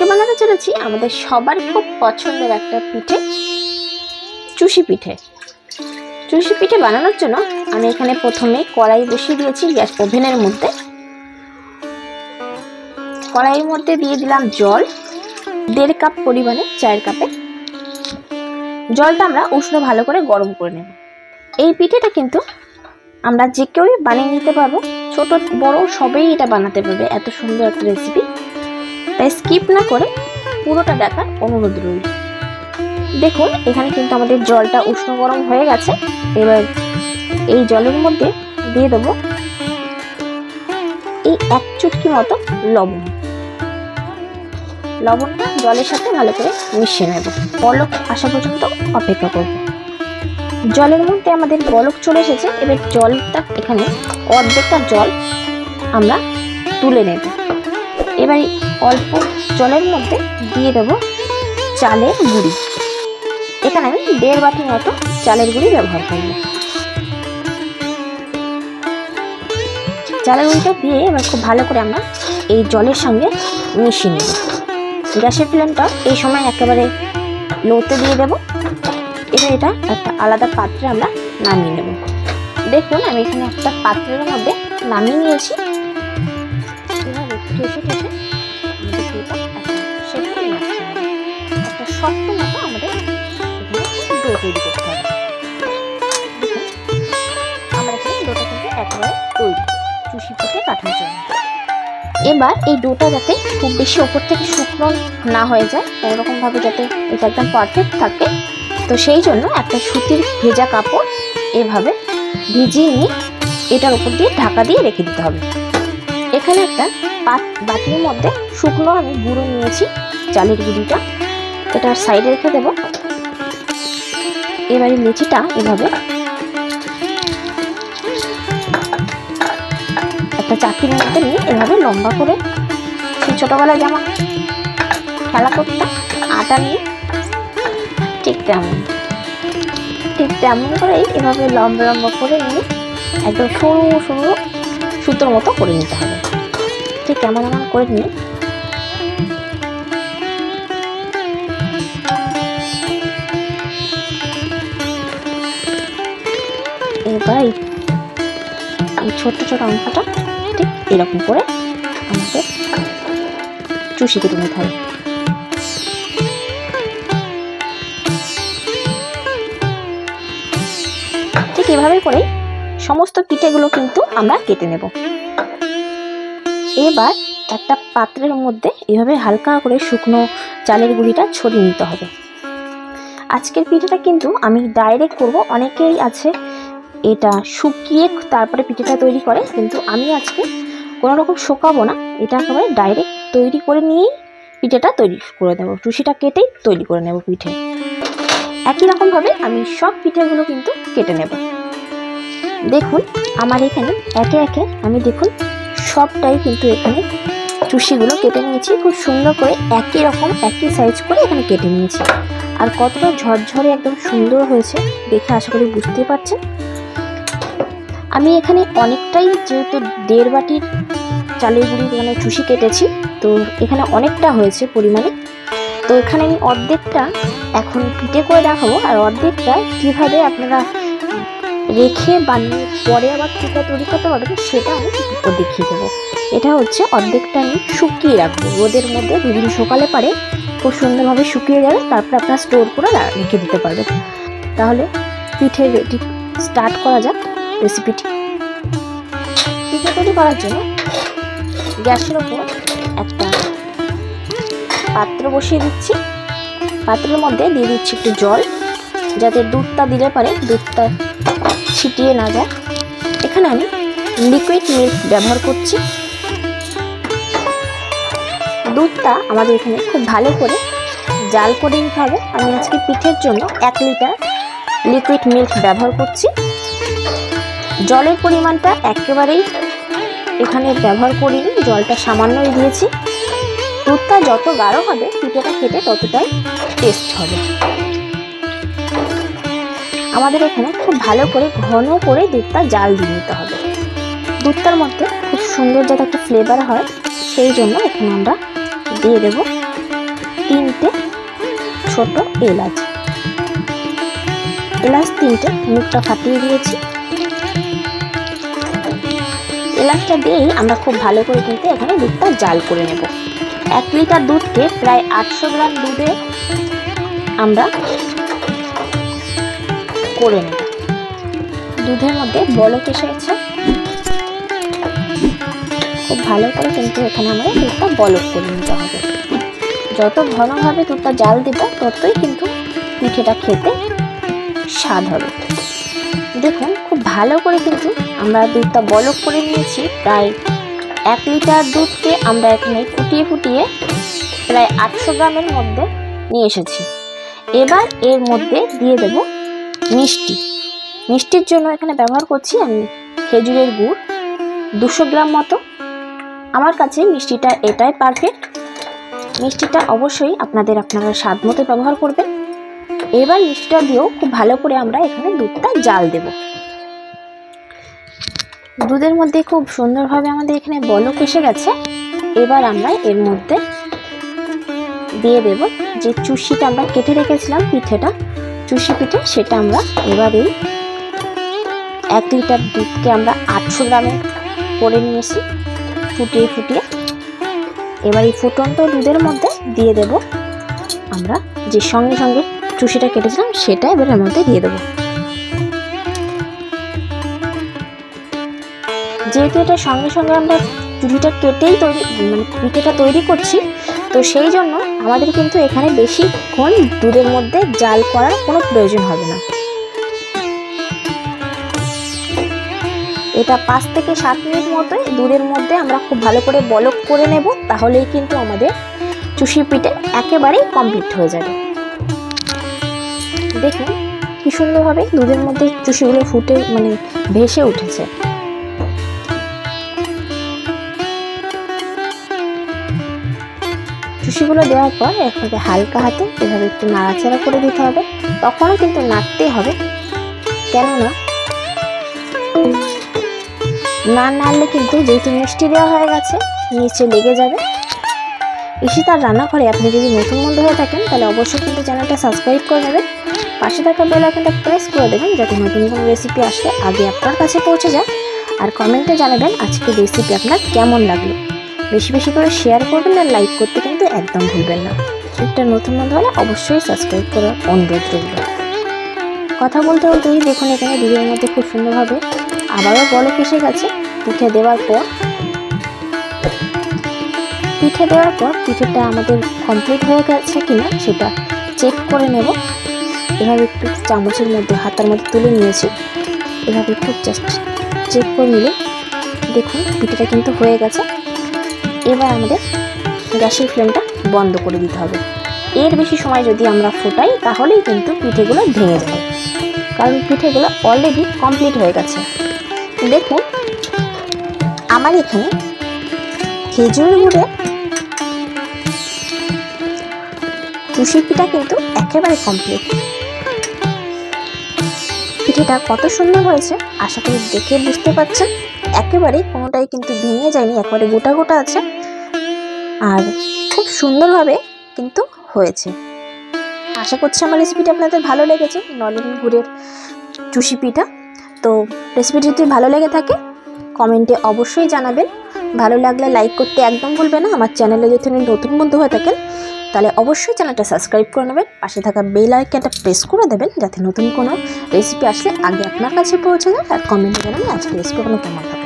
আজকে বানাতে চলেছি আমাদের সবার খুব পছন্দের একটা পিঠে, চুষি পিঠে। চুষি পিঠে বানানোর জন্য আমি এখানে প্রথমে কড়াই বসিয়ে দিয়েছি গ্যাস ওভেনের মধ্যে। কড়াইয়ের মধ্যে দিয়ে দিলাম জল, দেড় কাপ পরিমাণে চায়ের কাপে। জলটা আমরা উষ্ণ ভালো করে গরম করে নেব। এই পিঠেটা কিন্তু আমরা যে কেউই বানিয়ে নিতে পারব, ছোট, বড় সবেই এটা বানাতে পারবে। এত সুন্দর একটা রেসিপি তাই স্কিপ না করে পুরোটা দেখার অনুরোধ রইল। দেখুন, এখানে কিন্তু আমাদের জলটা উষ্ণ গরম হয়ে গেছে। এবার এই জলের মধ্যে দিয়ে দেবো এই এক চুটকি মতো লবণ। লবণটা জলের সাথে ভালো করে মিশিয়ে নেব। বলক আসা পর্যন্ত অপেক্ষা করব। জলের মধ্যে আমাদের বলক চলে এসেছে। এবার জলটা এখানে অর্ধেকটা জল আমরা তুলে নেব। এবার অল্প জলের মধ্যে দিয়ে দেবো চালের গুঁড়ি। এখানে আমি দেড় বাটির মতো চালের গুঁড়ি ব্যবহার করব। চালের গুঁড়িটা দিয়ে এবার খুব ভালো করে আমরা এই জলের সঙ্গে মিশিয়ে নেব। গ্যাসের ফ্লেমটা এই সময় একেবারে লোতে দিয়ে দেব। এবার এটা একটা আলাদা পাত্রে আমরা নামিয়ে নেব। দেখুন, আমি এখানে একটা পাত্রের মধ্যে নামিয়ে নিয়েছি। একটা জন্য। এবার এই ডোটা যাতে খুব বেশি ওপর থেকে শুকনো না হয়ে যায় কোনোরকমভাবে যাতে এটা একদম পারফেক্ট থাকে, তো সেই জন্য একটা সুতির ভেজা কাপড় এভাবে ভিজিয়ে নিয়ে এটার উপর দিয়ে ঢাকা দিয়ে রেখে দিতে হবে। এখানে একটা পাত বাটির মধ্যে শুকনো আমি গুঁড়ো নিয়েছি, চালের গুঁড়িটা। এটা সাইডে রেখে দেব। এবারে লুচিটা এভাবে। একটা চাকির মধ্যে নিয়ে এভাবে লম্বা করে সেই ছোটোবেলায় যেমন খেলা করতাম, আটা নিয়ে ঠিক তেমন। ঠিক তেমন করেই এভাবে লম্বা লম্বা করে নিয়ে একদম সরু সরু সুতোর মতো করে নিতে হবে। ঠিক এমন করে নিয়ে। এবার এই ছোট্ট ছোট অংশটা ঠিক এরকম করে আমাকে চুষি কেটে নিতে হবে। ঠিক এভাবে করে সমস্ত পিঠেগুলো কিন্তু আমরা কেটে নেব। এবার একটা পাত্রের মধ্যে এভাবে হালকা করে শুকনো চালের গুঁড়িটা ছড়িয়ে নিতে হবে। আজকের পিঠেটা কিন্তু আমি ডাইরেক্ট করব, অনেকেই আছে এটা শুকিয়ে তারপরে পিঠেটা তৈরি করে, কিন্তু আমি আজকে কোনো রকম শুকাবো না, এটা একেবারে ডাইরেক্ট তৈরি করে নিয়েই পিঠেটা তৈরি করে দেবো। টুসিটা কেটেই তৈরি করে নেব পিঠে। একই রকমভাবে আমি সব পিঠেগুলো কিন্তু কেটে নেব। দেখুন, আমার এখানে একে একে আমি দেখুন সবটাই কিন্তু এখানে চুষিগুলো কেটে নিয়েছি। খুব সুন্দর করে একই রকম, একই সাইজ করে এখানে কেটে নিয়েছি। আর কতটা ঝরঝরে একদম সুন্দর হয়েছে দেখে আশা করি বুঝতে পারছেন। আমি এখানে অনেকটাই যেহেতু দেড় বাটির চালের গুঁড়ি মানে চুষি কেটেছি, তো এখানে অনেকটা হয়েছে পরিমাণে। তো এখানে আমি অর্ধেকটা এখন পিঠে করে দেখাবো, আর অর্ধেকটা কীভাবে আপনারা রেখে বানিয়ে পরে আবার পিঠা তৈরি করতে পারবেন সেটা আমি দেখিয়ে দেবো। এটা হচ্ছে অর্ধেকটা আমি শুকিয়ে রাখব। রোদের মধ্যে দুদিন সকালে পারে খুব সুন্দরভাবে শুকিয়ে যাবে, তারপর আপনারা স্টোর করে রেখে দিতে পারবেন। তাহলে পিঠে রেডি স্টার্ট করা যাক রেসিপিটি। পিঠে তৈরি করার জন্য গ্যাসের ওপর একটা পাত্র বসিয়ে দিচ্ছি। পাত্রের মধ্যে দিয়ে দিচ্ছি একটু জল, যাতে দুধটা দিলে পারে, দুধটা ছিটিয়ে না যায়। এখানে আমি লিকুইড মিল্ক ব্যবহার করছি। দুধটা আমাদের এখানে খুব ভালো করে জাল করে নিতে হবে। আমি আজকে পিঠের জন্য এক লিটার লিকুইড মিল্ক ব্যবহার করছি। জলের পরিমাণটা একেবারেই এখানে ব্যবহার করিনি, জলটা সামান্যই দিয়েছি। দুধটা যত গাঢ় হবে, পিঠেটা খেতে ততটাই টেস্ট হবে। আমাদের এখানে খুব ভালো করে ঘন করে দুধটা জাল দিয়ে নিতে হবে। দুধটার মধ্যে খুব সুন্দর যাতে একটা ফ্লেভার হয়, সেই জন্য এখানে আমরা দিয়ে দেব তিনটে ছোট এলাচ। এলাচ তিনটে মুখটা ফাটিয়ে দিয়েছি। এলাচটা দিয়েই আমরা খুব ভালো করে কিন্তু এখানে দুধটা জাল করে নেব। এক লিটার দুধকে প্রায় আটশো গ্রাম দুধে আমরা করে নেব দুধের মধ্যে বলক এসেছে খুব ভালো করে কিন্তু এখানে আমাদের দুধটা বলক করে নিতে হবে। যত ঘনভাবে দুধটা জাল দেব, ততই কিন্তু পিঠেটা খেতে স্বাদ হবে। দেখুন, খুব ভালো করে কিন্তু আমরা দুধটা বলক করে নিয়েছি। প্রায় এক লিটার দুধকে আমরা এখানে ফুটিয়ে ফুটিয়ে প্রায় আটশো গ্রামের মধ্যে নিয়ে এসেছি। এবার এর মধ্যে দিয়ে দেব মিষ্টি। মিষ্টির জন্য এখানে ব্যবহার করছি আমি খেজুরের গুড় দুশো গ্রাম মতো। আমার কাছে মিষ্টিটা এটাই পারফেক্ট মিষ্টিটা অবশ্যই আপনাদের আপনারা স্বাদ মতো ব্যবহার করবেন। এবার মিষ্টিটা দিয়েও খুব ভালো করে আমরা এখানে দুধটা জাল দেব। দুধের মধ্যে খুব সুন্দরভাবে আমাদের এখানে বলক এসে গেছে। এবার আমরা এর মধ্যে দিয়ে দেব যে চুষিটা আমরা কেটে রেখেছিলাম পিঠেটা। চুষি পিঠে সেটা আমরা এবার এই এক লিটার দুধকে আমরা আটশো গ্রামে করে নিয়েছি। ফুটিয়ে ফুটিয়ে এবার এই ফুটন্ত দুধের মধ্যে দিয়ে দেব আমরা যে সঙ্গে সঙ্গে চুষিটা কেটেছিলাম সেটা এবার এর মধ্যে দিয়ে দেবো। যেহেতু এটা সঙ্গে সঙ্গে আমরা চুড়িটা কেটেই তৈরি মানে পিঠেটা তৈরি করছি তো সেই জন্য আমাদের কিন্তু এখানে বেশিক্ষণ দুধের মধ্যে জাল করার কোনো প্রয়োজন হবে না। এটা পাঁচ থেকে সাত মিনিট মতোই দুধের মধ্যে আমরা খুব ভালো করে বলক করে নেব, তাহলেই কিন্তু আমাদের চুষি পিঠে একেবারেই কমপ্লিট হয়ে যাবে। দেখুন, কি সুন্দরভাবে দুধের মধ্যে চুষিগুলো ফুটে মানে ভেসে উঠেছে। চুষিগুলো দেওয়ার পর এভাবে হালকা হাতে এভাবে একটু নাড়াচাড়া করে দিতে হবে। তখনও কিন্তু নাড়তেই হবে। কেননা না নাড়লে কিন্তু যেহেতু মিষ্টি দেওয়া হয়ে গেছে নিচে লেগে যাবে। তার রান্নাঘরে আপনি যদি নতুন বন্ধু হয়ে থাকেন, তাহলে অবশ্যই কিন্তু চ্যানেলটা সাবস্ক্রাইব করে নেবেন। পাশে থাকা বেল আইকনটা প্রেস করে দেবেন যাতে নতুন কোনো রেসিপি আসলে আগে আপনার কাছে পৌঁছে যায়। আর কমেন্টে জানাবেন আজকের রেসিপি আপনার কেমন লাগল। বেশি বেশি করে শেয়ার করবেন আর লাইক করতে কিন্তু একদম ভুলবেন না। একটা নতুন বন্ধু হলে অবশ্যই সাবস্ক্রাইব করার অনুরোধ রইল। কথা বলতে বলতেই দেখুন এখানে দুধের মধ্যে খুব সুন্দরভাবে আবারও বলক এসে গেছে। পিঠে দেওয়ার পর, পিঠে দেওয়ার পর পিঠেটা আমাদের কমপ্লিট হয়ে গেছে কিনা সেটা চেক করে নেব। এভাবে একটু চামচের মধ্যে, হাতার মধ্যে তুলে নিয়েছি। এভাবে একটু জাস্ট চেক করে নিলে দেখুন পিঠেটা কিন্তু হয়ে গেছে। এবার আমাদের গ্যাসের ফ্লেমটা বন্ধ করে দিতে হবে। এর বেশি সময় যদি আমরা ফোটাই, তাহলেই কিন্তু পিঠেগুলো ভেঙে যাবে। কারণ পিঠেগুলো অলরেডি কমপ্লিট হয়ে গেছে। দেখুন, আমার এখানে খেজুর গুড়ে চুষি পিঠা কিন্তু একেবারে কমপ্লিট পিঠেটা কত সুন্দর হয়েছে, আশা করি দেখে বুঝতে পারছেন। একেবারে কোনোটাই কিন্তু ভেঙে যায়নি, একেবারে গোটা গোটা আছে। আর খুব সুন্দরভাবে কিন্তু হয়েছে। আশা করছি আমার রেসিপিটা আপনাদের ভালো লেগেছে, নলেন গুড়ের চুষি পিঠা। তো রেসিপিটি যদি ভালো লেগে থাকে কমেন্টে অবশ্যই জানাবেন। ভালো লাগলে লাইক করতে একদম ভুলবেন না, আমার চ্যানেলে যদি নতুন বন্ধু হয়ে থাকেন, তাহলে অবশ্যই চ্যানেলটা সাবস্ক্রাইব করে নেবেন, পাশে থাকা বেল আইকনটা প্রেস করে দেবেন, যাতে নতুন কোনো রেসিপি আসলে আগে আপনার কাছে পৌঁছে যায়, আর কমেন্টে জানাবেন আজকে রেসিপি কোনো কেমন